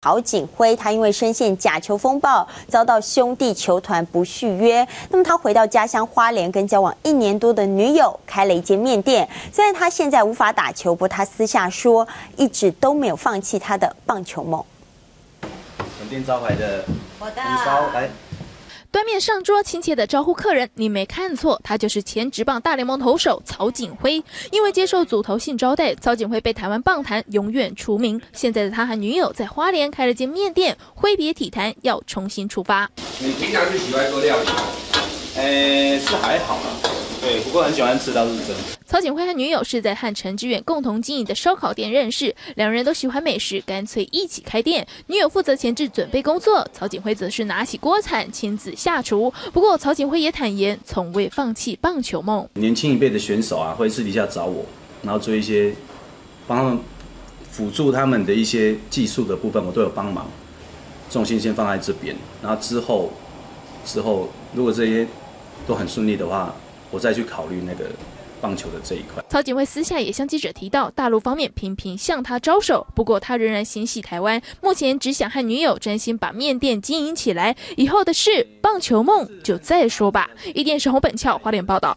曹景辉，他因为深陷假球风暴，遭到兄弟球团不续约。那么他回到家乡花莲，跟交往一年多的女友开了一间面店。虽然他现在无法打球，不过他私下说，一直都没有放弃他的棒球梦。肯定招牌的我的红烧来。端面上桌，亲切的招呼客人。你没看错，他就是前职棒大联盟投手曹景辉。因为接受组头性招待，曹景辉被台湾棒坛永远除名。现在的他和女友在花莲开了间面店，挥别体坛，要重新出发。你平常是喜欢做料理吗？呃、是还好啦，对，不过很喜欢吃倒是真。曹景辉和女友是在和陈志远共同经营的烧烤店认识，两人都喜欢美食，干脆一起开店。女友负责前置准备工作，曹景辉则是拿起锅铲亲自下厨。不过曹景辉也坦言，从未放弃棒球梦。年轻一辈的选手啊，会私底下找我，然后做一些帮他们辅助他们的一些技术的部分，我都有帮忙。重心先放在这边，然后之后之后如果这些都很顺利的话，我再去考虑那个棒球的这一块。曹景辉私下也向记者提到，大陆方面频频向他招手，不过他仍然心系台湾，目前只想和女友专心把面店经营起来，以后的事，棒球梦就再说吧。一电视红本俏花莲报道。